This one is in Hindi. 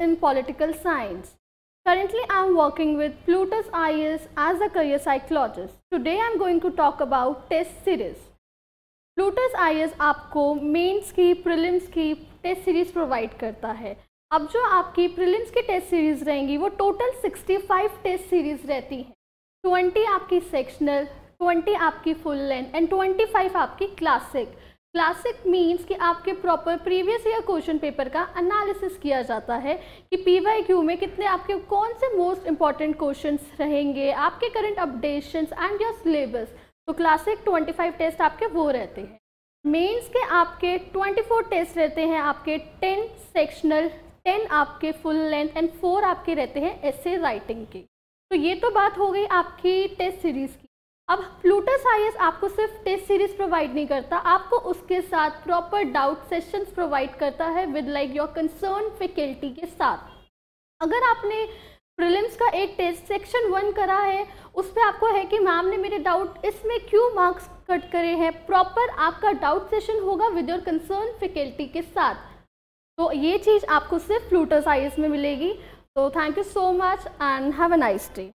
in political science. Currently, I am working with Plutus IS as a career psychologist. Today, I am going to talk about test series. Plutus IS आपको मेंस की प्रीलिम्स की टेस्ट सीरीज़ प्रोवाइड करता है अब जो आपकी प्रीलिम्स की टेस्ट सीरीज़ रहेंगी वो टोटल 65 टेस्ट सीरीज़ रहती हैं 20 आपकी सेक्शनल 20 आपकी फुल लेंथ एंड 25 आपकी क्लासिक क्लासिक मीन्स कि आपके proper previous year question paper का एनालिसिस किया जाता है कि पी वाई क्यू में कितने आपके कौन से मोस्ट इंपॉर्टेंट क्वेश्चन रहेंगे, आपके current updation and your syllabus तो क्लासिक 25 टेस्ट आपके वो रहते हैं। मेंस के आपके 24 टेस्ट रहते हैं, आपके 10 सेक्शनल 10 आपके फुल लेंथ एंड 4 आपके रहते हैं ऐसे राइटिंग के। तो ये तो बात हो गई आपकी टेस्ट सीरीज़ अब प्लूटस आई आपको सिर्फ़ टेस्ट सीरीज़ प्रोवाइड नहीं करता, आपको उसके साथ प्रॉपर डाउट सेशंस प्रोवाइड करता है with like your concern faculty के साथ। अगर आपने प्रिलिम्स का एक टेस्ट सेक्शन वन करा है, उस पर आपको है कि मैम ने मेरे डाउट इसमें क्यों मार्क्स कट करे हैं? प्रॉपर आपका डाउट सेशन होगा विद योर कंसर्न फैकल्टी के साथ। तो ये चीज़ आपको सिर्फ़ प्लूटस आई में मिलेगी। तो thank you so much and have a nice day